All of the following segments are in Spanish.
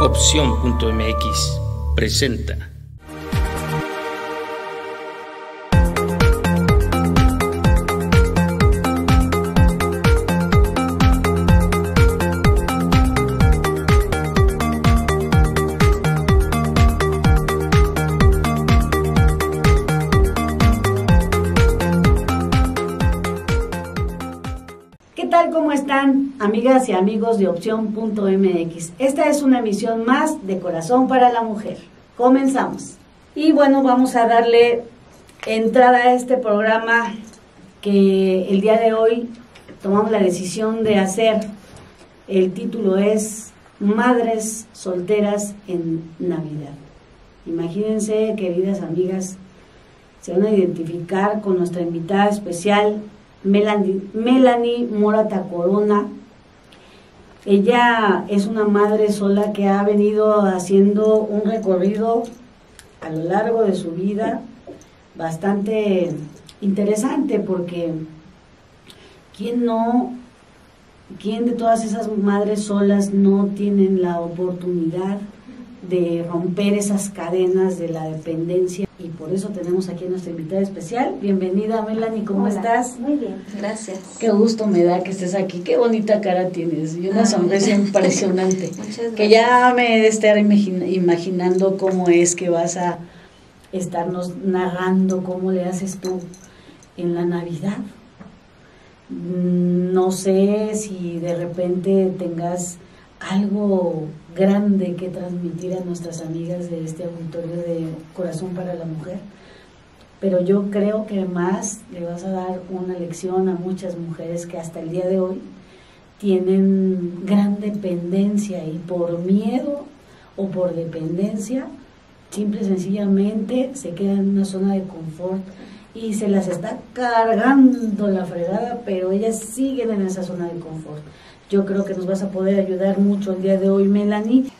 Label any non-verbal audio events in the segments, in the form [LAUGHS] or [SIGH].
Opción.mx presenta. Amigas y amigos de Opción.mx? Esta es una emisión más de Corazón para la Mujer. Comenzamos. Y bueno, vamos a darle entrada a este programa que el día de hoy tomamos la decisión de hacer. El título es Madres solteras en Navidad. Imagínense, queridas amigas, se van a identificar con nuestra invitada especial, Melanie, Melanie Morata Corona. Ella es una madre sola que ha venido haciendo un recorrido a lo largo de su vida bastante interesante porque ¿quién no, quién de todas esas madres solas no tienen la oportunidad de romper esas cadenas de la dependencia? Y por eso tenemos aquí a nuestra invitada especial. Bienvenida, Melanie, ¿cómo Hola, estás? Muy bien, gracias. Qué gusto me da que estés aquí. Qué bonita cara tienes y una Ay. sonrisa impresionante. [LAUGHS] Muchas gracias. Que ya me he de estar imaginando cómo es que vas a estarnos narrando cómo le haces tú en la Navidad. Mm, No sé si de repente tengas algo grande que transmitir a nuestras amigas de este auditorio de Corazón para la Mujer, pero yo creo que más le vas a dar una lección a muchas mujeres que hasta el día de hoy tienen gran dependencia y por miedo o por dependencia, simple y sencillamente se quedan en una zona de confort y se las está cargando la fregada, pero ellas siguen en esa zona de confort. Yo creo que nos vas a poder ayudar mucho el día de hoy, Melanie.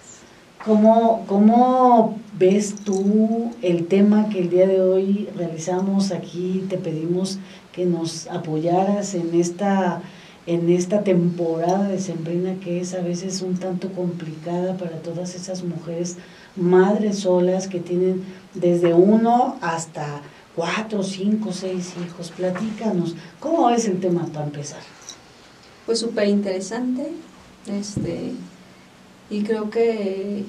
¿Cómo, ¿Cómo ves tú el tema que el día de hoy realizamos aquí? Te pedimos que nos apoyaras en esta, en esta temporada de Sembrina que es a veces un tanto complicada para todas esas mujeres madres solas que tienen desde uno hasta cuatro, cinco, seis hijos. Platícanos, ¿cómo ves el tema para empezar? Pues súper interesante. Este, y creo que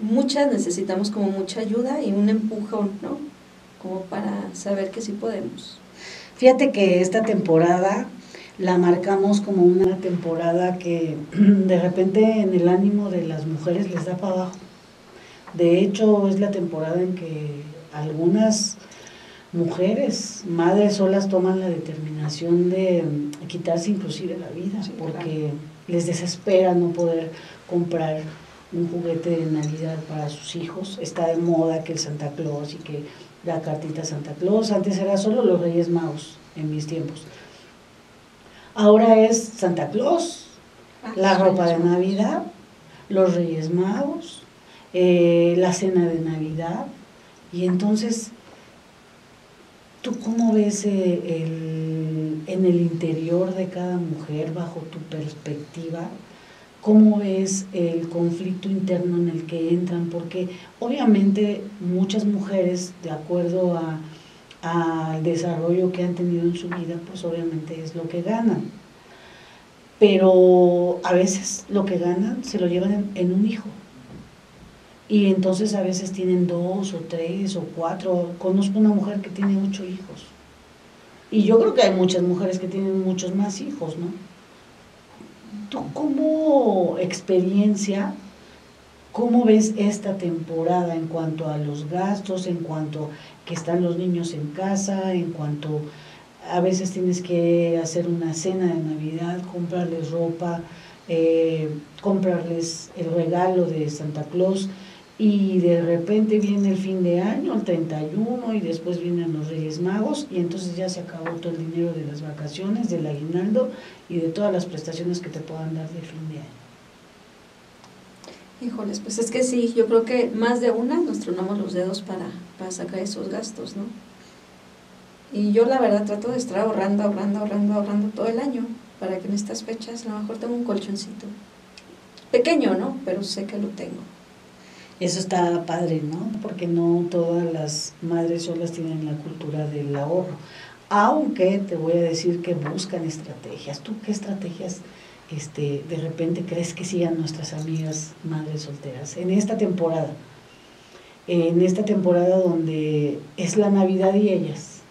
muchas necesitamos como mucha ayuda y un empujón, ¿no? Como para saber que sí podemos. Fíjate que esta temporada la marcamos como una temporada que [CLEARS THROAT] de repente en el ánimo de las mujeres les da para abajo. De hecho, es la temporada en que algunas mujeres, madres solas, toman la determinación de mm, quitarse inclusive la vida, Sí, porque les desespera no poder comprar un juguete de Navidad para sus hijos. Está de moda que el Santa Claus y que la cartita Santa Claus. Antes era solo los Reyes Magos en mis tiempos. Ahora es Santa Claus, la ropa de Navidad, los Reyes Magos, eh, la cena de Navidad. Y entonces, ¿tú cómo ves eh, el- en el interior de cada mujer, bajo tu perspectiva? ¿Cómo ves el conflicto interno en el que entran? Porque obviamente muchas mujeres, de acuerdo a- al desarrollo que han tenido en su vida, pues obviamente es lo que ganan. Pero a veces lo que ganan se lo llevan en, en un hijo. Y entonces a veces tienen dos o tres o cuatro. Conozco una mujer que tiene ocho hijos. Y yo creo que hay muchas mujeres que tienen muchos más hijos, ¿no? ¿Tú como experiencia, cómo ves esta temporada en cuanto a los gastos, en cuanto que están los niños en casa, en cuanto a veces tienes que hacer una cena de Navidad, comprarles ropa, eh, comprarles el regalo de Santa Claus y de repente viene el fin de año, el 31, y después vienen los Reyes Magos, y entonces ya se acabó todo el dinero de las vacaciones, del aguinaldo y de todas las prestaciones que te puedan dar de fin de año. Híjoles, pues es que sí, yo creo que más de una nos tronamos los dedos para, para sacar esos gastos, ¿no? Y yo la verdad trato de estar ahorrando, ahorrando, ahorrando, ahorrando todo el año, para que en estas fechas a lo mejor tenga un colchoncito. pequeño, ¿no? Pero sé que lo tengo. Eso está padre, ¿no? Porque no todas las madres solas tienen la cultura del ahorro. Aunque te voy a decir que buscan estrategias. ¿Tú qué estrategias este, de repente crees que sigan nuestras amigas madres solteras en esta temporada? En esta temporada donde es la Navidad y ellas.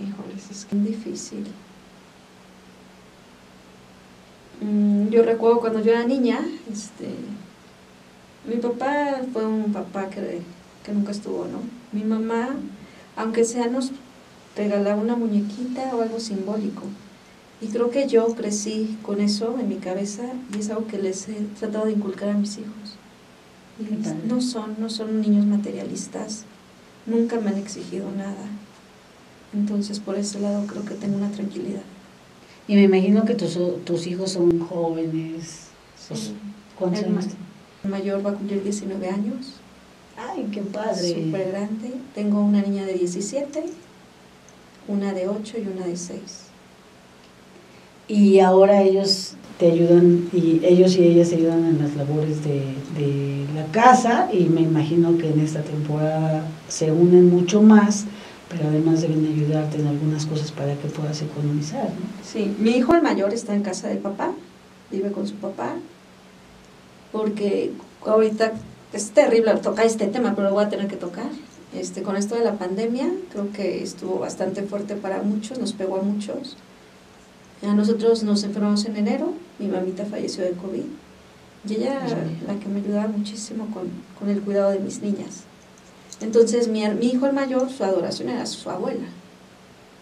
Híjoles, es que es difícil. Mm, yo recuerdo cuando yo era niña, este, mi papá fue un papá que, que nunca estuvo, ¿no? Mi mamá, aunque sea, nos regalaba una muñequita o algo simbólico. Y creo que yo crecí con eso en mi cabeza y es algo que les he tratado de inculcar a mis hijos. Y no son, no son niños materialistas, nunca me han exigido nada. Entonces por ese lado creo que tengo una tranquilidad. Y me imagino que tus, tus hijos son jóvenes. ¿Cuántos años? El mayor va a cumplir 19 años. Ay, qué padre. Súper grande. Tengo una niña de 17, una de 8 y una de 6. Y ahora ellos te ayudan, y ellos y ellas te ayudan en las labores de, de la casa, y me imagino que en esta temporada se unen mucho más, pero además deben ayudarte en algunas cosas para que puedas economizar. ¿no? Sí, mi hijo el mayor está en casa del papá, vive con su papá, porque ahorita es terrible tocar este tema, pero lo voy a tener que tocar. Este, con esto de la pandemia, creo que estuvo bastante fuerte para muchos, nos pegó a muchos. A nosotros nos enfermamos en enero, mi mamita falleció de COVID y ella la que me ayudaba muchísimo con, con el cuidado de mis niñas. Entonces mi, mi hijo el mayor, su adoración era su abuela.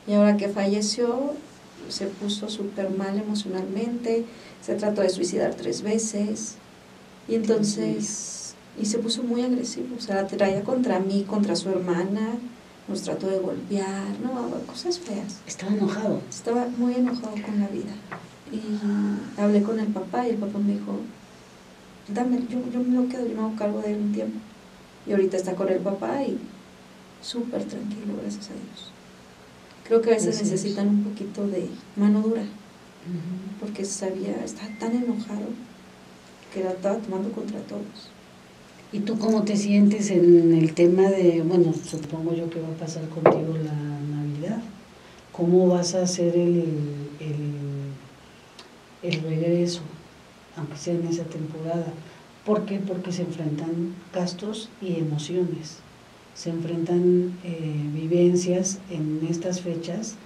Y ahora que falleció, se puso súper mal emocionalmente, se trató de suicidar tres veces. Y entonces, y se puso muy agresivo, o sea, la traía contra mí, contra su hermana, nos trató de golpear, no, cosas feas. Estaba enojado. Estaba muy enojado con la vida. Y hablé con el papá y el papá me dijo, dame, yo, yo me lo quedo, yo me hago cargo de él un tiempo. Y ahorita está con el papá y súper tranquilo, gracias a Dios. Creo que a veces necesitan un poquito de mano dura, porque sabía, estaba tan enojado que la estaba tomando contra todos. ¿Y tú cómo te sientes en el tema de, bueno, supongo yo que va a pasar contigo la Navidad? ¿Cómo vas a hacer el, el, el regreso, aunque sea en esa temporada? ¿Por qué? Porque se enfrentan gastos y emociones, se enfrentan eh, vivencias en estas fechas.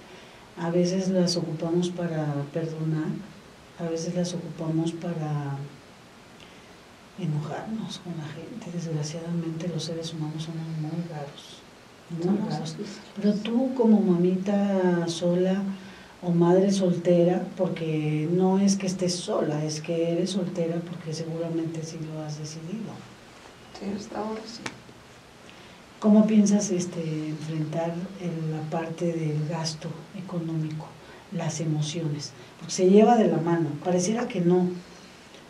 A veces las ocupamos para perdonar, a veces las ocupamos para enojarnos con la gente. Desgraciadamente los seres humanos somos muy raros, muy raros. Pero tú como mamita sola o madre soltera, porque no es que estés sola, es que eres soltera porque seguramente sí lo has decidido. Sí, hasta ahora sí. ¿Cómo piensas este, enfrentar en la parte del gasto económico, las emociones? Porque se lleva de la mano, pareciera que no,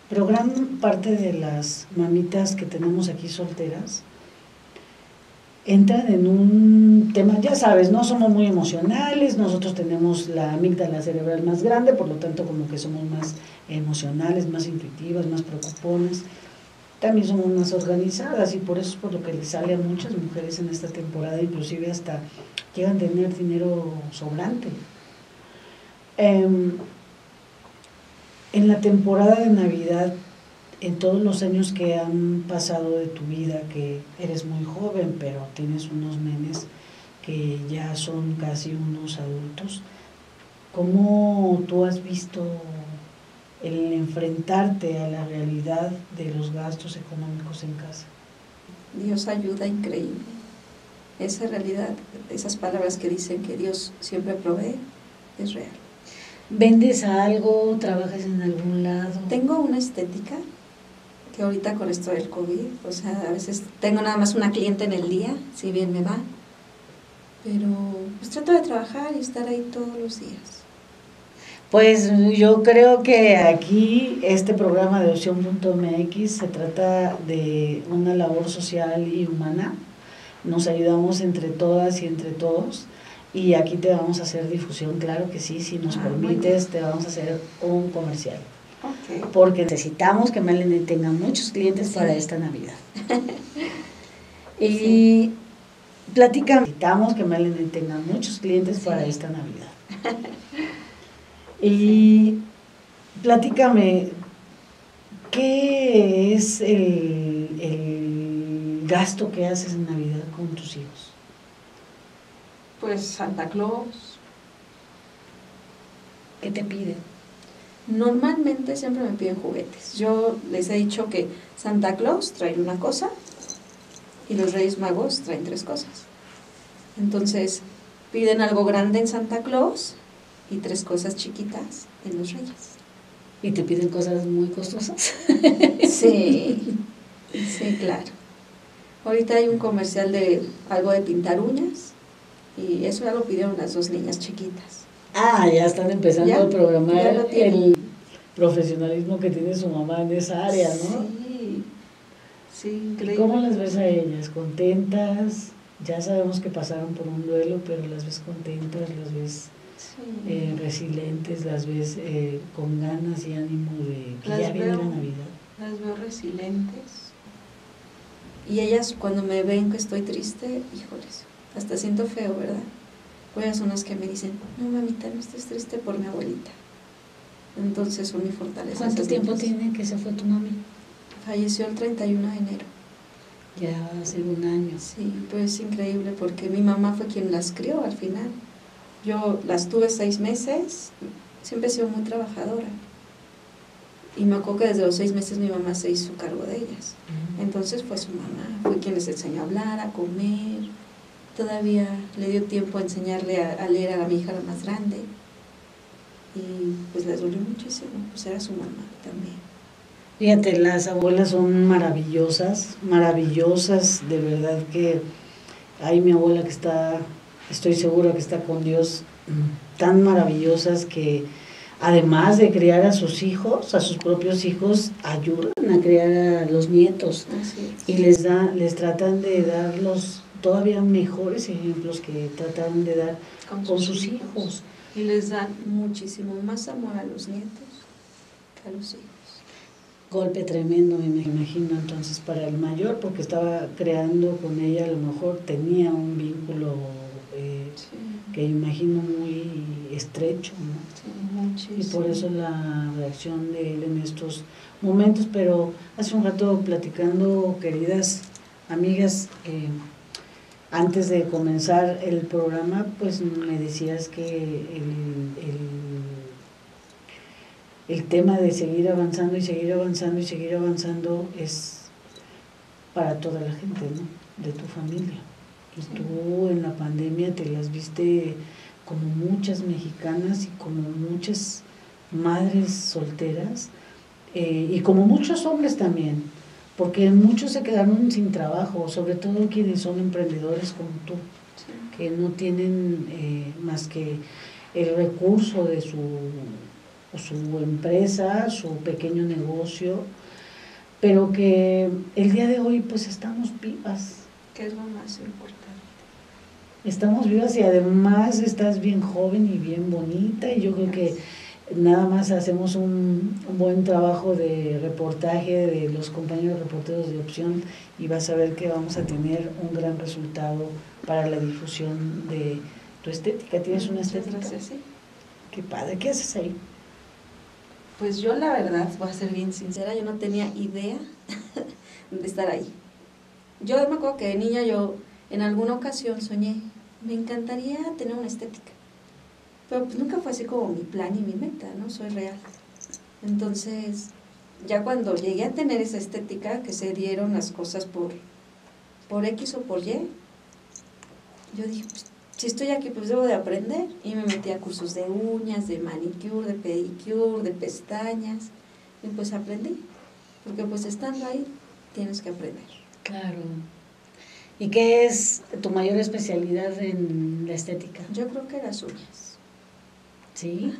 pero gran parte de las mamitas que tenemos aquí solteras entran en un tema, ya sabes, no somos muy emocionales, nosotros tenemos la amígdala cerebral más grande, por lo tanto como que somos más emocionales, más intuitivas, más preocupones. También somos más organizadas y por eso es por lo que les sale a muchas mujeres en esta temporada, inclusive hasta llegan a tener dinero sobrante. Eh, en la temporada de Navidad, en todos los años que han pasado de tu vida, que eres muy joven, pero tienes unos nenes que ya son casi unos adultos, ¿cómo tú has visto el enfrentarte a la realidad de los gastos económicos en casa? Dios ayuda increíble. Esa realidad, esas palabras que dicen que Dios siempre provee, es real. ¿Vendes algo? ¿Trabajas en algún lado? Tengo una estética que ahorita con esto del COVID, o sea, a veces tengo nada más una cliente en el día, si bien me va, pero pues trato de trabajar y estar ahí todos los días. Pues yo creo que aquí este programa de Opción.mx se trata de una labor social y humana. Nos ayudamos entre todas y entre todos y aquí te vamos a hacer difusión, claro que sí, si nos Ah, permites, te vamos a hacer un comercial. Porque necesitamos que Melanie tenga muchos clientes para esta Navidad. [LAUGHS] y platícame, necesitamos que Melanie tenga muchos clientes para esta Navidad. [LAUGHS] y platícame, ¿qué es el, el gasto que haces en Navidad con tus hijos? Pues Santa Claus. ¿Qué te piden? Normalmente siempre me piden juguetes. Yo les he dicho que Santa Claus trae una cosa y los Reyes Magos traen tres cosas. Entonces, piden algo grande en Santa Claus y tres cosas chiquitas en los Reyes. ¿Y te piden cosas muy costosas? [LAUGHS] Sí, sí, claro. Ahorita hay un comercial de algo de pintar uñas y eso ya lo pidieron las dos niñas chiquitas. Ah, ya están empezando Ya, a programar el profesionalismo que tiene su mamá en esa área, ¿no? Sí, sí, ¿Y increíble. cómo las ves a ellas? ¿Contentas? Ya sabemos que pasaron por un duelo, pero las ves contentas, las ves Sí. eh, resilientes, las ves eh, con ganas y ánimo de que Las ya viene la. Navidad. Las veo resilientes. Y ellas cuando me ven que estoy triste, híjoles, hasta siento feo, ¿verdad? Son las que me dicen, no mamita, no estés triste por mi abuelita. Entonces son mi fortaleza. ¿Cuánto tiempo tiene que se fue tu mami? Falleció el 31 de enero. Ya hace un año. Sí, pero es increíble porque mi mamá fue quien las crió al final. Yo las tuve seis meses, siempre he sido muy trabajadora. Y me acuerdo que desde los seis meses mi mamá se hizo cargo de ellas. Entonces fue su mamá, fue quien les enseñó a hablar, a comer. Todavía le dio tiempo a enseñarle a, a leer a mi hija la más grande. Y pues les dolió muchísimo, pues era su mamá también. Fíjate, las abuelas son maravillosas, maravillosas, de verdad que hay mi abuela que está, estoy segura que está con Dios, mm, tan maravillosas que además de criar a sus hijos, a sus propios hijos, ayudan a criar a los nietos y les da, les tratan de dar los todavía mejores ejemplos que trataron de dar con sus hijos. Y les dan muchísimo más amor a los nietos que a los hijos. golpe tremendo, me imagino, entonces para el mayor, porque estaba creando con ella, a lo mejor tenía un vínculo eh, Sí, que imagino muy estrecho, ¿no? sí. Y por eso la reacción de él en estos momentos, pero hace un rato platicando, queridas amigas, eh, antes de comenzar el programa, pues me decías que el, el, el tema de seguir avanzando y seguir avanzando y seguir avanzando es para toda la gente, ¿no? De tu familia. Y tú en la pandemia te las viste como muchas mexicanas y como muchas madres solteras eh, y como muchos hombres también, porque muchos se quedaron sin trabajo, sobre todo quienes son emprendedores como tú, Sí. que no tienen eh, más que el recurso de su, su empresa, su pequeño negocio, pero que el día de hoy pues estamos vivas. Que es lo más importante. Estamos vivas y además estás bien joven y bien bonita y yo creo que nada más hacemos un, un buen trabajo de reportaje de los compañeros reporteros de opción y vas a ver que vamos a tener un gran resultado para la difusión de tu estética. ¿Tienes una estética? gracias, sí. Qué padre. ¿Qué haces ahí? Pues yo la verdad, voy a ser bien sincera, yo no tenía idea [LAUGHS] de estar ahí. Yo me acuerdo que de niña yo en alguna ocasión soñé, me encantaría tener una estética. Pero pues nunca fue así como mi plan y mi meta, ¿no? Soy real. Entonces, ya cuando llegué a tener esa estética, que se dieron las cosas por, por X o por Y, yo dije, pues, si estoy aquí, pues debo de aprender. Y me metí a cursos de uñas, de manicure, de pedicure, de pestañas. Y pues aprendí. Porque pues estando ahí, tienes que aprender. Claro. ¿Y qué es tu mayor especialidad en la estética? Yo creo que las uñas. ¿Sí?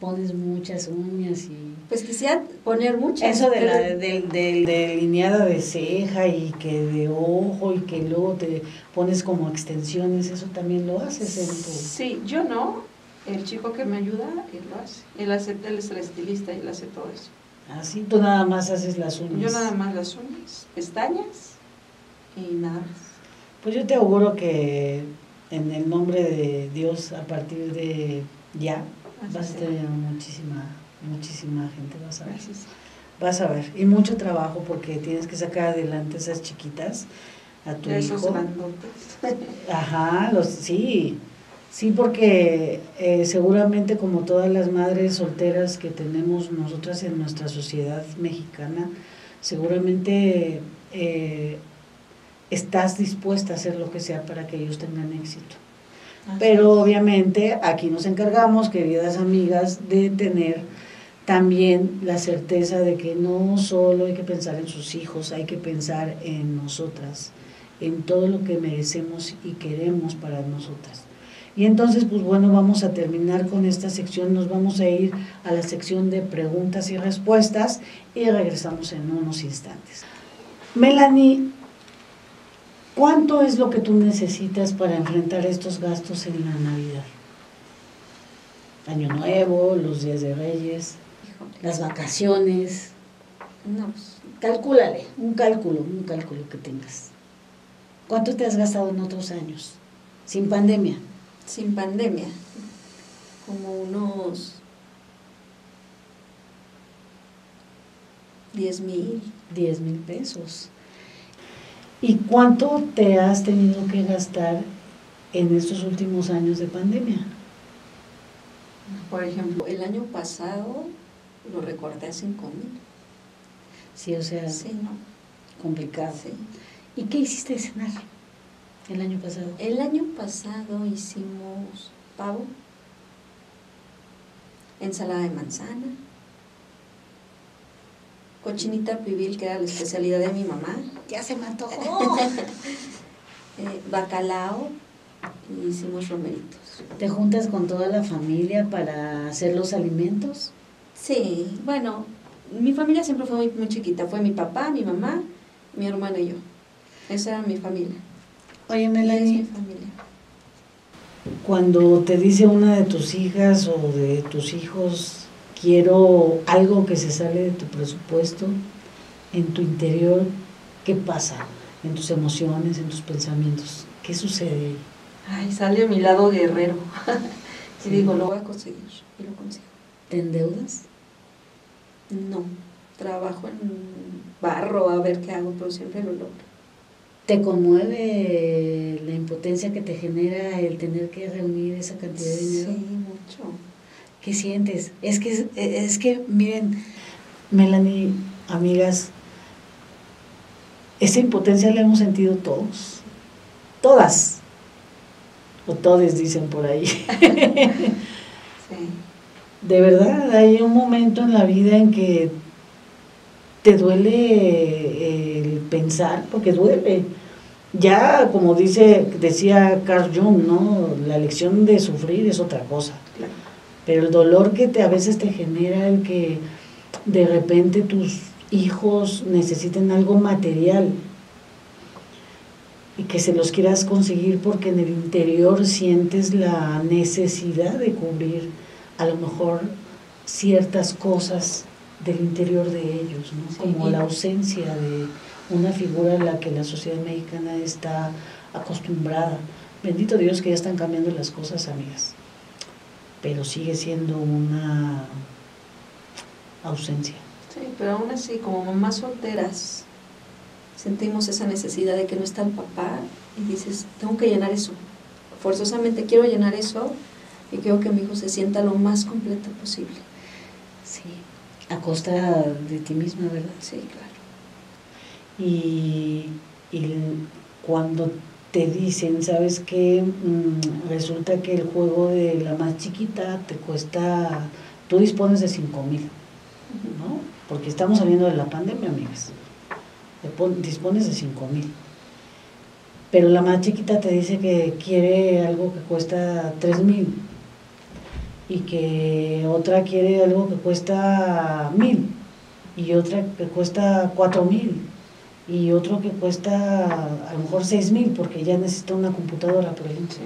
Pones muchas uñas y... Pues quisiera poner muchas. Eso de pero- la del del delineada de ceja y que de ojo y que luego te pones como extensiones, eso también lo haces en tu... Sí, yo no, El chico que me ayuda, él lo hace. Él, hace, él es el estilista y él hace todo eso. Así, tú nada más haces las uñas. Yo nada más las uñas, pestañas y nada más. Pues yo te auguro que en el nombre de Dios, a partir de ya, vas a tener muchísima, muchísima gente, vas a ver. Gracias. Vas a ver. Y mucho trabajo porque tienes que sacar adelante esas chiquitas, a tu Esos hijo. [LAUGHS] Ajá, los, sí, sí, porque eh, seguramente como todas las madres solteras que tenemos nosotras en nuestra sociedad mexicana, seguramente eh, estás dispuesta a hacer lo que sea para que ellos tengan éxito. Así Pero obviamente aquí nos encargamos, queridas amigas, de tener también la certeza de que no solo hay que pensar en sus hijos, hay que pensar en nosotras, en todo lo que merecemos y queremos para nosotras. Y entonces, pues bueno, vamos a terminar con esta sección, nos vamos a ir a la sección de preguntas y respuestas y regresamos en unos instantes. Melanie, ¿cuánto es lo que tú necesitas para enfrentar estos gastos en la Navidad? Año Nuevo, los días de Reyes, Híjole. las vacaciones. No, pues, Calcúlale, un cálculo, un cálculo que tengas. ¿Cuánto te has gastado en otros años? Sin pandemia. sin pandemia, como unos 10 mil. 10 mil pesos. ¿Y cuánto te has tenido que gastar en estos últimos años de pandemia? Por ejemplo, el año pasado lo recorté a 5 mil. Sí, o sea, Sí, no. complicado. Sí. ¿Y qué hiciste de cenar el año pasado? El año pasado hicimos pavo, ensalada de manzana, cochinita pibil, que era la especialidad de mi mamá, Ya se me antojó. [LAUGHS] eh, bacalao y hicimos romeritos. ¿Te juntas con toda la familia para hacer los alimentos? Sí, bueno, mi familia siempre fue muy, muy chiquita. Fue mi papá, mi mamá, mi hermana y yo. Esa era mi familia. Oye, Y es mi Melanie, familia. cuando te dice una de tus hijas o de tus hijos, quiero algo que se sale de tu presupuesto, en tu interior, ¿qué pasa? En tus emociones, en tus pensamientos, ¿qué sucede? Ay, sale a mi lado guerrero. [LAUGHS] y Sí. digo, lo voy a conseguir. Y lo consigo. ¿Te endeudas? No, trabajo en barro a ver qué hago, pero siempre lo logro. ¿Te conmueve la impotencia que te genera el tener que reunir esa cantidad de dinero? Sí, mucho. ¿Qué sientes? Es que, es, que, miren, Melanie, amigas, esa impotencia la hemos sentido todos, todas, o todes dicen por ahí. [LAUGHS] Sí. De verdad, hay un momento en la vida en que te duele el pensar, porque duele. Ya, como dice, decía Carl Jung, ¿no? La lección de sufrir es otra cosa. Claro. Pero el dolor que te, a veces te genera el que de repente tus hijos necesiten algo material y que se los quieras conseguir porque en el interior sientes la necesidad de cubrir a lo mejor ciertas cosas del interior de ellos, ¿no? Sí. como la ausencia de una figura a la que la sociedad mexicana está acostumbrada. Bendito Dios que ya están cambiando las cosas, amigas pero sigue siendo una ausencia. Sí, pero aún así, como mamás solteras, sentimos esa necesidad de que no está el papá y dices, tengo que llenar eso. Forzosamente quiero llenar eso y quiero que mi hijo se sienta lo más completo posible. Sí, a costa de ti misma, ¿verdad? Sí, claro. Y, y cuando te dicen, ¿sabes qué? Mm, resulta que el juego de la más chiquita te cuesta, tú dispones de 5 mil, ¿no? Porque estamos saliendo de la pandemia, amigas. Dispones de 5 mil. Pero la más chiquita te dice que quiere algo que cuesta 3 mil. Y que otra quiere algo que cuesta mil. Y otra que cuesta 4 mil. Y otro que cuesta a lo mejor 6 mil porque ya necesita una computadora, por ejemplo.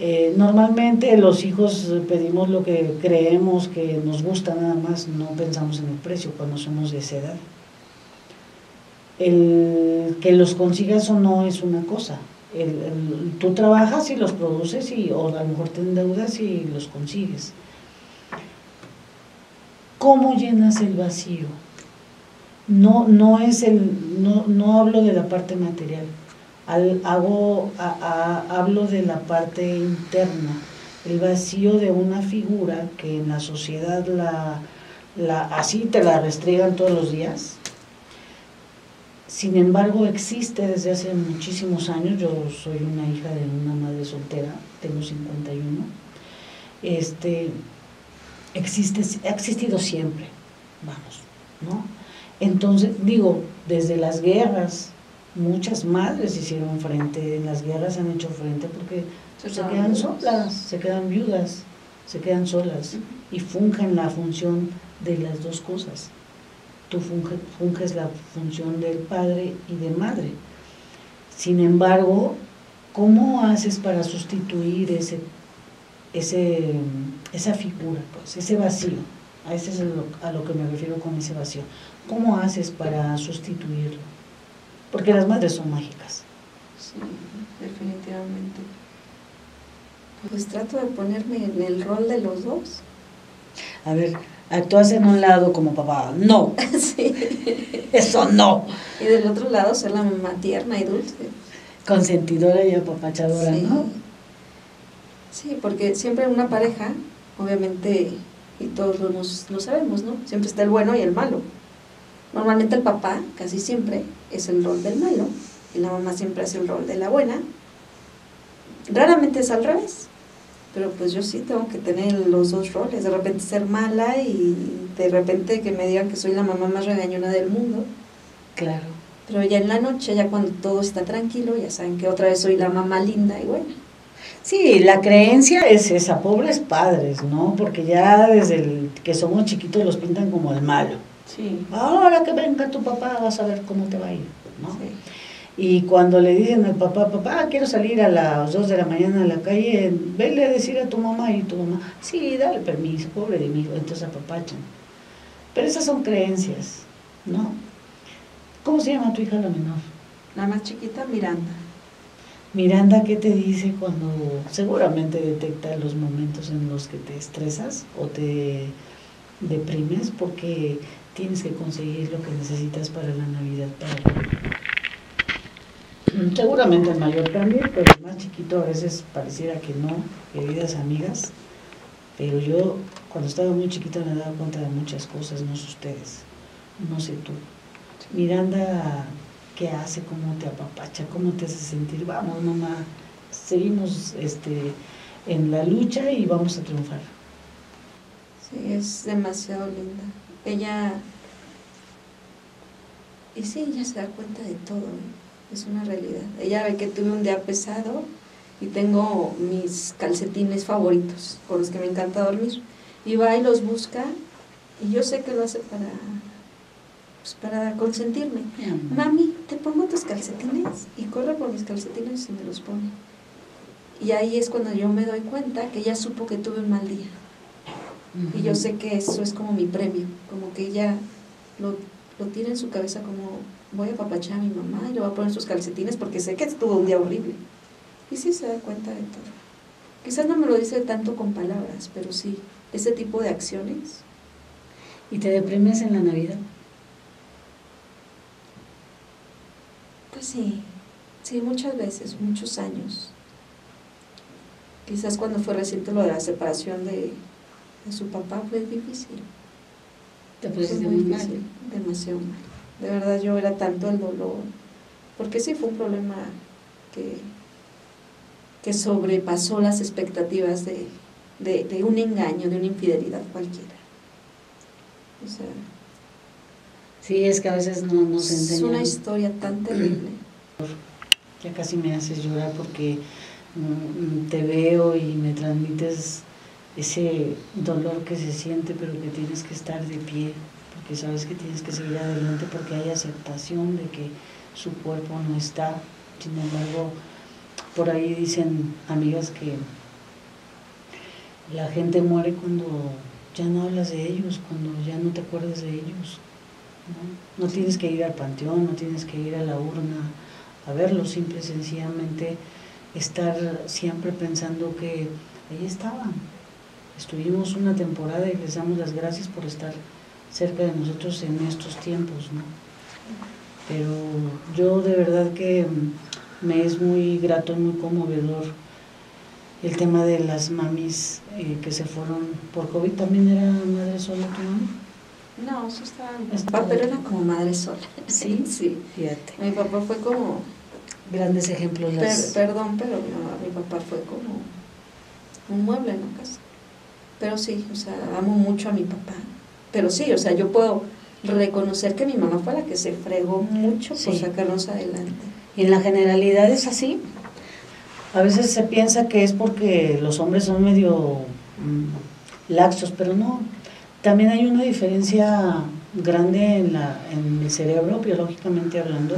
Eh, normalmente los hijos pedimos lo que creemos que nos gusta nada más, no pensamos en el precio cuando somos de esa edad. El que los consigas o no es una cosa. tú trabajas y los produces y, o a lo mejor te endeudas y los consigues. ¿Cómo llenas el vacío? No, no, es el, no, no hablo de la parte material, hago, hablo de la parte interna, el vacío de una figura que en la sociedad la, la, así te la restregan todos los días. Sin embargo, existe desde hace muchísimos años. Yo soy una hija de una madre soltera, tengo 51. Este, existe, ha existido siempre, vamos, ¿no? Entonces, digo, desde las guerras, muchas madres hicieron frente, en las guerras han hecho frente porque se, quedan solas, se quedan viudas, se quedan solas y fungen la función de las dos cosas. Tú funges la función del padre y de madre. Sin embargo, ¿cómo haces para sustituir ese, ese, esa figura, pues, ese vacío? A ese es a lo que me refiero con ese vacío. ¿Cómo haces para sustituirlo? porque las madres son mágicas. Sí, definitivamente. Pues trato de ponerme en el rol de los dos. A ver, actúas en un lado como papá, no. [LAUGHS] sí. Eso no. Y del otro lado ser la mamá tierna y dulce. Consentidora y apapachadora, ¿no? Sí, porque siempre una pareja, obviamente, y todos lo, lo sabemos, ¿no? Siempre está el bueno y el malo. Normalmente el papá, casi siempre, es el rol del malo y la mamá siempre hace el rol de la buena. Raramente es al revés, pero pues yo sí tengo que tener los dos roles, de repente ser mala y de repente que me digan que soy la mamá más regañona del mundo. Claro. Pero ya en la noche, ya cuando todo está tranquilo, ya saben que otra vez soy la mamá linda y buena. Sí, la creencia es esa, pobres padres, ¿no? Porque ya desde el que somos chiquitos los pintan como el malo. Ahora que venga tu papá vas a ver cómo te va a ir, ¿no? Y cuando le dicen al papá, papá, quiero salir a las 2 de la mañana a la calle, vele a decir a tu mamá y tu mamá, sí, dale permiso, pobre de mí, entonces apapachan. Pero esas son creencias, ¿no? ¿Cómo se llama tu hija la menor? La más chiquita, Miranda. Miranda, ¿qué te dice cuando seguramente detecta los momentos en los que te estresas o te deprimes? Porque tienes que conseguir lo que necesitas para la Navidad. Seguramente el mayor cambio, pero el más chiquito a veces pareciera que no, queridas amigas. Pero yo cuando estaba muy chiquita me daba cuenta de muchas cosas, no sé ustedes, no sé tú. Miranda, ¿qué hace? ¿Cómo te apapacha? ¿Cómo te hace sentir? Vamos, mamá, seguimos este, en la lucha y vamos a triunfar. Sí, es demasiado linda ella, y sí, ella se da cuenta de todo, ¿eh? es una realidad. Ella ve que tuve un día pesado y tengo mis calcetines favoritos con los que me encanta dormir. Y va y los busca y yo sé que lo hace para, pues, para consentirme. Mami, te pongo tus calcetines y corre por mis calcetines y me los pone. Y ahí es cuando yo me doy cuenta que ella supo que tuve un mal día. Y yo sé que eso es como mi premio, como que ella lo, lo tiene en su cabeza como voy a papachar a mi mamá y le voy a poner sus calcetines porque sé que estuvo un día horrible. Y sí se da cuenta de todo. Quizás no me lo dice tanto con palabras, pero sí, ese tipo de acciones. ¿Y te deprimes en la Navidad? Pues sí, sí, muchas veces, muchos años. Quizás cuando fue reciente lo de la separación de, su papá fue difícil. Te pusiste muy mal. Demasiado mal. De verdad yo era tanto el dolor, porque sí fue un problema que, que sobrepasó las expectativas de, de, un engaño, de una infidelidad cualquiera. O sea, sí, es que a veces no nos enseñan. Es una historia tan terrible. Ya casi me haces llorar porque mm, te veo y me transmites ese dolor que se siente, pero que tienes que estar de pie, porque sabes que tienes que seguir adelante, porque hay aceptación de que su cuerpo no está. Sin embargo, por ahí dicen amigas que La gente muere cuando ya no hablas de ellos, cuando ya no te acuerdas de ellos. ¿no? no tienes que ir al panteón, no tienes que ir a la urna a verlo, simple y sencillamente estar siempre pensando que ahí estaban. Estuvimos una temporada y les damos las gracias por estar cerca de nosotros en estos tiempos, ¿no? Pero yo de verdad que me es muy grato y muy conmovedor el tema de las mamis eh, que se fueron por COVID. ¿También era madre sola tu mamá? No, eso estaba mi papá, pero era como madre sola. [LAUGHS] ¿Sí? Sí. Fíjate. Mi papá fue como, Grandes ejemplos. per- Las... perdón, pero no, mi papá fue como un mueble en la casa. Pero sí, o sea, amo mucho a mi papá. Pero sí, o sea, yo puedo reconocer que mi mamá fue la que se fregó mucho por Sí. sacarnos adelante. Y en la generalidad es así. A veces se piensa que es porque los hombres son medio mm, laxos, pero no. También hay una diferencia grande en, la, en el cerebro, biológicamente hablando,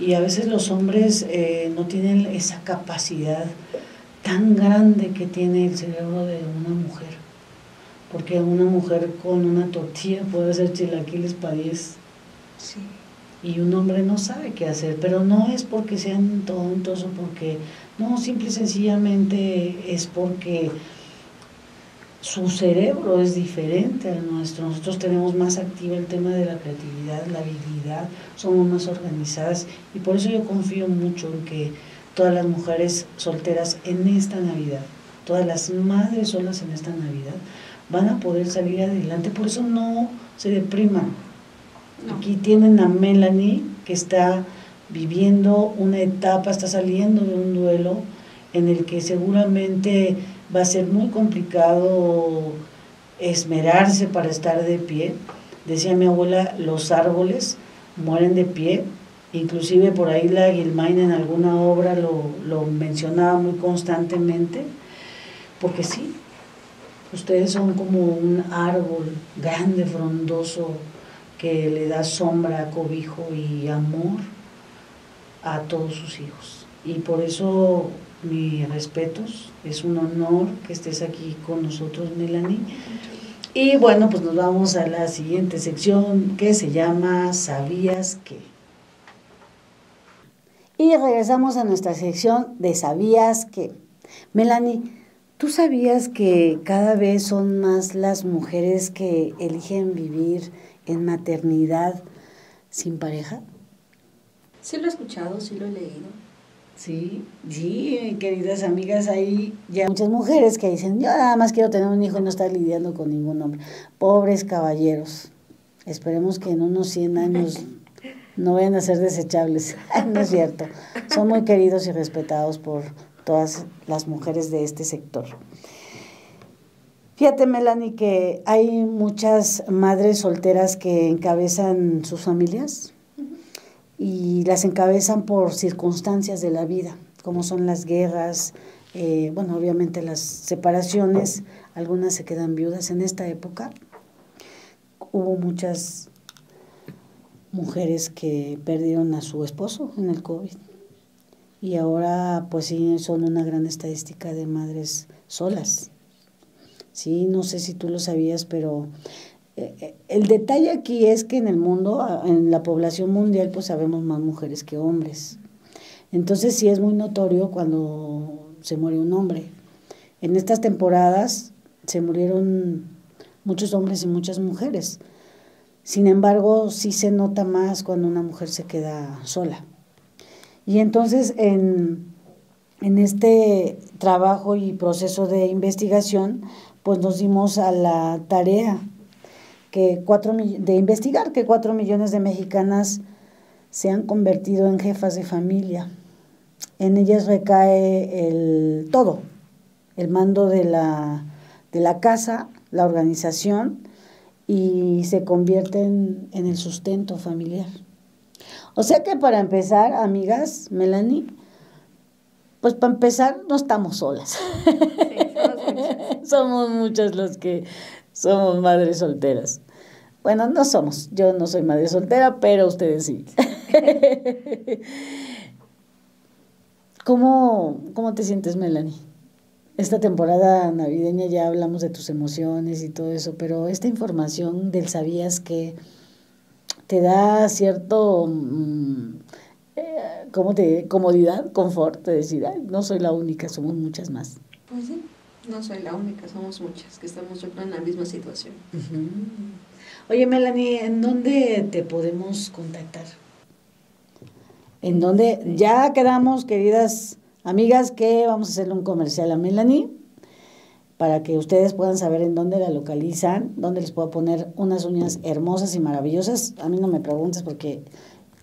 y a veces los hombres eh, no tienen esa capacidad tan grande que tiene el cerebro de una mujer. Porque una mujer con una tortilla puede hacer chilaquiles para 10 Sí. y un hombre no sabe qué hacer, pero no es porque sean tontos o porque, no, simple y sencillamente es porque su cerebro es diferente al nuestro. Nosotros tenemos más activa el tema de la creatividad, la habilidad, somos más organizadas y por eso yo confío mucho en que todas las mujeres solteras en esta Navidad, todas las madres solas en esta Navidad, van a poder salir adelante. Por eso no se depriman. No. Aquí tienen a Melanie que está viviendo una etapa, está saliendo de un duelo en el que seguramente va a ser muy complicado esmerarse para estar de pie. Decía mi abuela, los árboles mueren de pie, inclusive por ahí la Gilmain en alguna obra lo, lo mencionaba muy constantemente, porque sí, ustedes son como un árbol grande, frondoso, que le da sombra, cobijo y amor a todos sus hijos. Y por eso mis respetos, es un honor que estés aquí con nosotros, Melanie. Y bueno, pues nos vamos a la siguiente sección que se llama ¿Sabías qué? Y regresamos a nuestra sección de ¿Sabías qué? Melanie, ¿tú sabías que cada vez son más las mujeres que eligen vivir en maternidad sin pareja? Sí lo he escuchado, sí lo he leído. Sí, sí, queridas amigas, hay ya muchas mujeres que dicen, yo nada más quiero tener un hijo y no estar lidiando con ningún hombre. Pobres caballeros, esperemos que en unos 100 años [LAUGHS] no vayan a ser desechables. [LAUGHS] no es cierto, son muy queridos y respetados por todas las mujeres de este sector. Fíjate, Melanie, que hay muchas madres solteras que encabezan sus familias y las encabezan por circunstancias de la vida, como son las guerras, eh, bueno, obviamente las separaciones, algunas se quedan viudas. En esta época hubo muchas mujeres que perdieron a su esposo en el COVID y ahora pues sí son una gran estadística de madres solas. Sí, no sé si tú lo sabías, pero eh, el detalle aquí es que en el mundo, en la población mundial, pues sabemos más mujeres que hombres. Entonces sí es muy notorio cuando se muere un hombre. En estas temporadas se murieron muchos hombres y muchas mujeres. Sin embargo, sí se nota más cuando una mujer se queda sola. Y entonces en, en este trabajo y proceso de investigación, pues nos dimos a la tarea que cuatro, de investigar que cuatro millones de mexicanas se han convertido en jefas de familia. En ellas recae el todo, el mando de la, de la casa, la organización y se convierten en el sustento familiar. O sea que para empezar, amigas, Melanie, pues para empezar no estamos solas. somos muchas [LAUGHS] los que somos madres solteras. Bueno, no somos, yo no soy madre soltera, pero ustedes sí. [LAUGHS] [LAUGHS] ¿Cómo, cómo te sientes, Melanie? Esta temporada navideña ya hablamos de tus emociones y todo eso, pero esta información del sabías que te da cierto, mm, eh, ¿cómo te comodidad, confort, de decir, no soy la única, somos muchas más. Pues sí, no soy la única, somos muchas que estamos yo en la misma situación. Oye, Melanie, ¿en dónde te podemos contactar? En dónde ya quedamos, queridas amigas, que vamos a hacerle un comercial a Melanie para que ustedes puedan saber en dónde la localizan, dónde les puedo poner unas uñas hermosas y maravillosas. A mí no me preguntes porque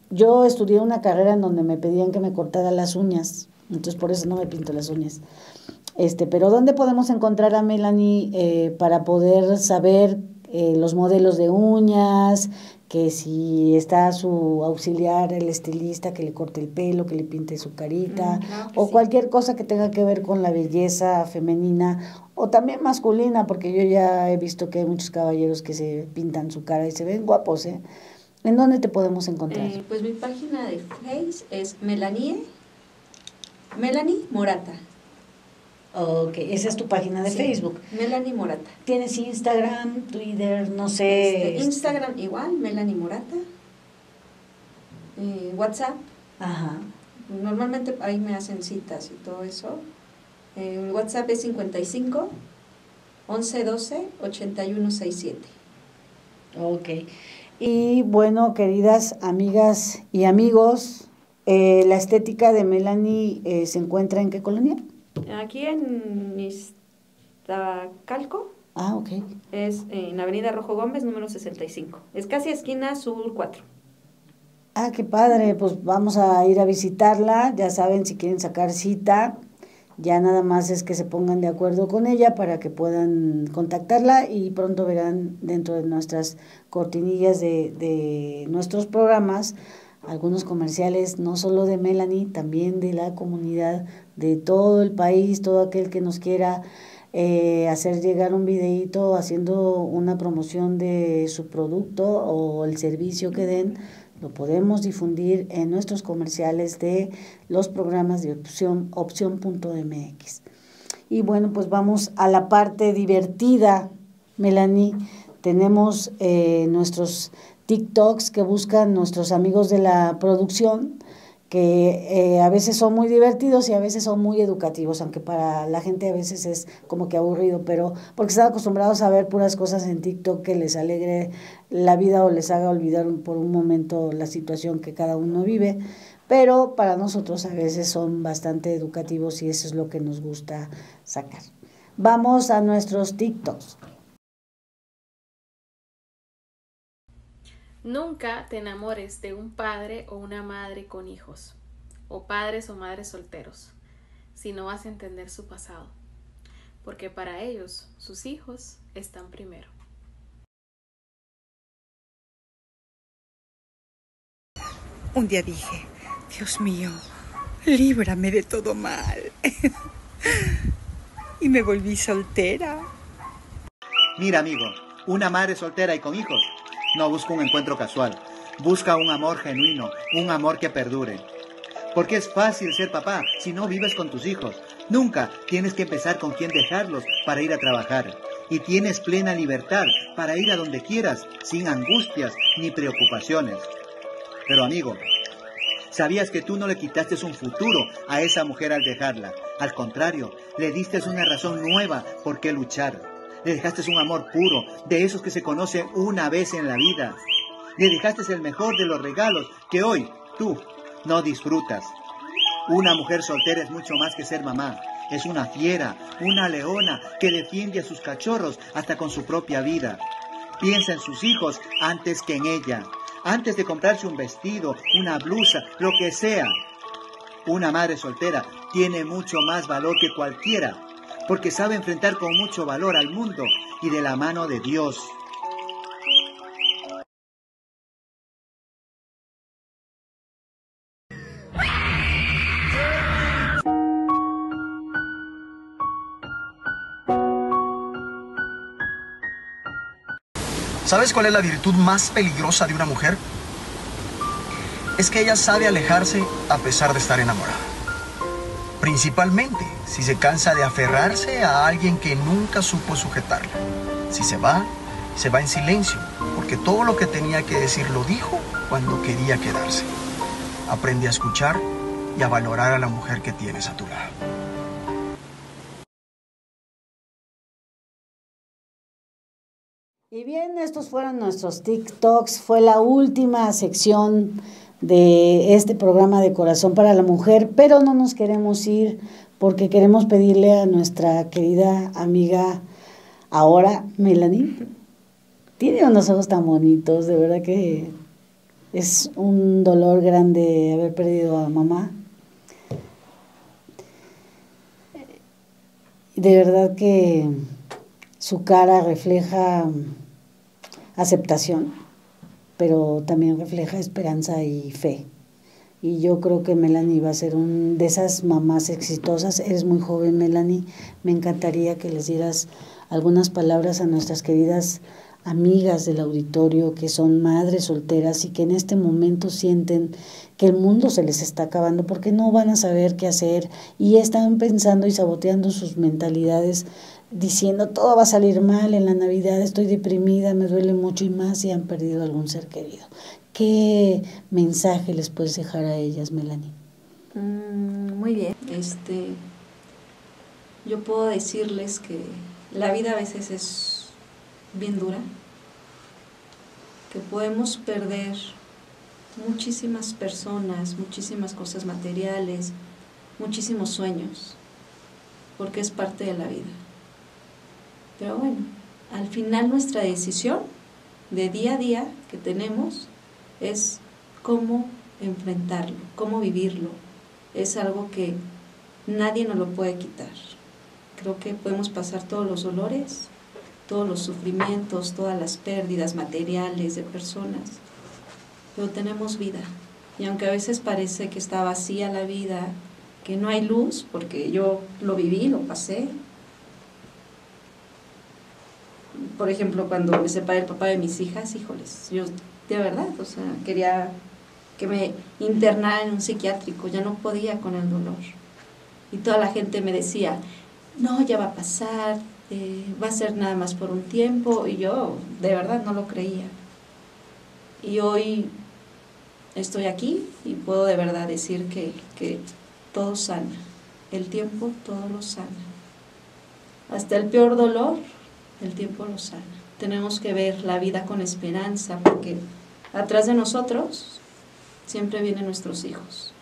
yo estudié una carrera en donde me pedían que me cortara las uñas, entonces por eso no me pinto las uñas. Este, pero ¿dónde podemos encontrar a Melanie eh, para poder saber eh, los modelos de uñas, que si está su auxiliar, el estilista, que le corte el pelo, que le pinte su carita, mm, o cualquier cosa que tenga que ver con la belleza femenina o también masculina, porque yo ya he visto que hay muchos caballeros que se pintan su cara y se ven guapos, ¿eh? ¿En dónde te podemos encontrar? Eh, pues mi página de Face es Melanie, Melanie Morata. Ok, esa es tu página de Facebook. Melanie Morata. ¿Tienes Instagram, Twitter, no sé? Este, este? Instagram igual, Melanie Morata. Eh, WhatsApp. Ajá. Normalmente ahí me hacen citas y todo eso. Eh, WhatsApp es 55 11 12 81 67. Ok. Y bueno, queridas amigas y amigos, eh, la estética de Melanie eh, se encuentra en qué colonia? Aquí en Iztacalco. Ah, ok. Es en Avenida Rojo Gómez, número 65. Es casi esquina sur 4. Ah, qué padre. Pues vamos a ir a visitarla. Ya saben, si quieren sacar cita, ya nada más es que se pongan de acuerdo con ella para que puedan contactarla y pronto verán dentro de nuestras cortinillas de, de nuestros programas algunos comerciales, no solo de Melanie, también de la comunidad de todo el país, todo aquel que nos quiera eh, hacer llegar un videíto haciendo una promoción de su producto o el servicio que den, lo podemos difundir en nuestros comerciales de los programas de opción opción.mx. Y bueno, pues vamos a la parte divertida, Melanie. Tenemos eh, nuestros TikToks que buscan nuestros amigos de la producción que eh, a veces son muy divertidos y a veces son muy educativos, aunque para la gente a veces es como que aburrido, pero porque están acostumbrados a ver puras cosas en TikTok que les alegre la vida o les haga olvidar por un momento la situación que cada uno vive, pero para nosotros a veces son bastante educativos y eso es lo que nos gusta sacar. Vamos a nuestros TikToks. Nunca te enamores de un padre o una madre con hijos, o padres o madres solteros, si no vas a entender su pasado, porque para ellos sus hijos están primero. Un día dije, Dios mío, líbrame de todo mal. [LAUGHS] y me volví soltera. Mira, amigo, una madre soltera y con hijos no busca un encuentro casual, busca un amor genuino, un amor que perdure. Porque es fácil ser papá si no vives con tus hijos. Nunca tienes que empezar con quién dejarlos para ir a trabajar. Y tienes plena libertad para ir a donde quieras, sin angustias ni preocupaciones. Pero amigo, ¿sabías que tú no le quitaste un futuro a esa mujer al dejarla? Al contrario, le diste una razón nueva por qué luchar. Le dejaste un amor puro, de esos que se conocen una vez en la vida. Le dejaste el mejor de los regalos que hoy tú no disfrutas. Una mujer soltera es mucho más que ser mamá. Es una fiera, una leona que defiende a sus cachorros hasta con su propia vida. Piensa en sus hijos antes que en ella. Antes de comprarse un vestido, una blusa, lo que sea. Una madre soltera tiene mucho más valor que cualquiera porque sabe enfrentar con mucho valor al mundo y de la mano de Dios. ¿Sabes cuál es la virtud más peligrosa de una mujer? Es que ella sabe alejarse a pesar de estar enamorada. Principalmente si se cansa de aferrarse a alguien que nunca supo sujetarla. Si se va, se va en silencio, porque todo lo que tenía que decir lo dijo cuando quería quedarse. Aprende a escuchar y a valorar a la mujer que tienes a tu lado. Y bien, estos fueron nuestros TikToks. Fue la última sección de este programa de Corazón para la Mujer, pero no nos queremos ir porque queremos pedirle a nuestra querida amiga ahora, Melanie. Tiene unos ojos tan bonitos, de verdad que es un dolor grande haber perdido a mamá. De verdad que su cara refleja aceptación, pero también refleja esperanza y fe. Y yo creo que Melanie va a ser una de esas mamás exitosas. Eres muy joven, Melanie. Me encantaría que les dieras algunas palabras a nuestras queridas amigas del auditorio que son madres solteras y que en este momento sienten que el mundo se les está acabando porque no van a saber qué hacer y están pensando y saboteando sus mentalidades diciendo todo va a salir mal en la Navidad, estoy deprimida, me duele mucho y más si han perdido algún ser querido. ¿Qué mensaje les puedes dejar a ellas, Melanie? Mm, muy bien. Este, yo puedo decirles que la vida a veces es bien dura, que podemos perder muchísimas personas, muchísimas cosas materiales, muchísimos sueños, porque es parte de la vida. Pero bueno, al final nuestra decisión de día a día que tenemos es cómo enfrentarlo, cómo vivirlo. Es algo que nadie nos lo puede quitar. Creo que podemos pasar todos los dolores, todos los sufrimientos, todas las pérdidas materiales de personas, pero tenemos vida. Y aunque a veces parece que está vacía la vida, que no hay luz, porque yo lo viví, lo pasé, por ejemplo, cuando me separé el papá de mis hijas, híjoles, yo de verdad, o sea, quería que me internara en un psiquiátrico, ya no podía con el dolor. Y toda la gente me decía, no, ya va a pasar, eh, va a ser nada más por un tiempo, y yo de verdad no lo creía. Y hoy estoy aquí y puedo de verdad decir que, que todo sana, el tiempo todo lo sana. Hasta el peor dolor el tiempo lo sana. Tenemos que ver la vida con esperanza porque atrás de nosotros siempre vienen nuestros hijos.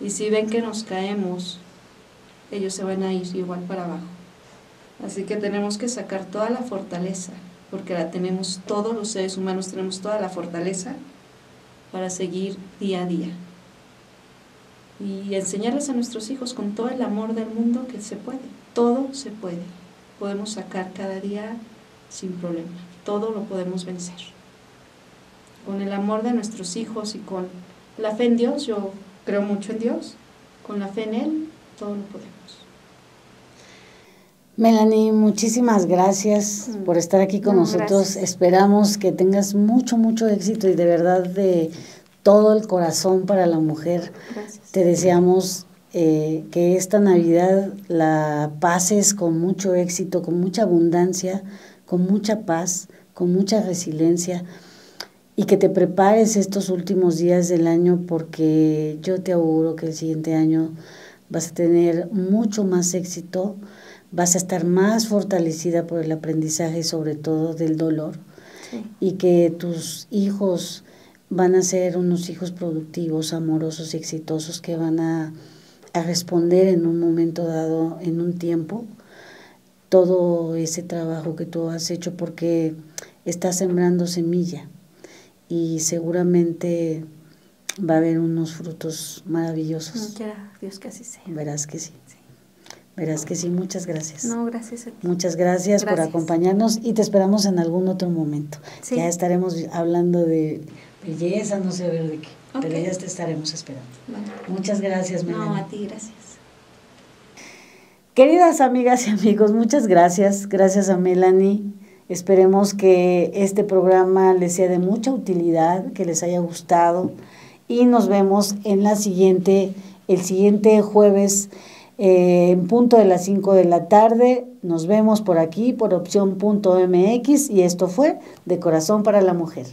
Y si ven que nos caemos, ellos se van a ir igual para abajo. Así que tenemos que sacar toda la fortaleza, porque la tenemos todos los seres humanos, tenemos toda la fortaleza para seguir día a día. Y enseñarles a nuestros hijos con todo el amor del mundo que se puede, todo se puede podemos sacar cada día sin problema. Todo lo podemos vencer. Con el amor de nuestros hijos y con la fe en Dios, yo creo mucho en Dios, con la fe en Él, todo lo podemos. Melanie, muchísimas gracias mm. por estar aquí con nosotros. Esperamos que tengas mucho, mucho éxito y de verdad de todo el corazón para la mujer. Te deseamos eh, que esta Navidad la pases con mucho éxito, con mucha abundancia, con mucha paz, con mucha resiliencia y que te prepares estos últimos días del año porque yo te auguro que el siguiente año vas a tener mucho más éxito, vas a estar más fortalecida por el aprendizaje sobre todo del dolor y que tus hijos van a ser unos hijos productivos, amorosos y exitosos que van a a responder en un momento dado, en un tiempo, todo ese trabajo que tú has hecho porque estás sembrando semilla y seguramente va a haber unos frutos maravillosos. Quiera Dios que así sea. Verás que sí. Verás que sí, muchas gracias. No, gracias a ti. Muchas gracias, por acompañarnos y te esperamos en algún otro momento. Ya estaremos hablando de belleza, no sé ver de qué. Pero ya te estaremos esperando. Muchas gracias, Melanie. No, a ti, gracias. Queridas amigas y amigos, muchas gracias. Gracias a Melanie. Esperemos que este programa les sea de mucha utilidad, que les haya gustado y nos vemos en la siguiente el siguiente jueves eh, en punto de las 5 de la tarde. Nos vemos por aquí por opción.mx y esto fue De Corazón para la Mujer.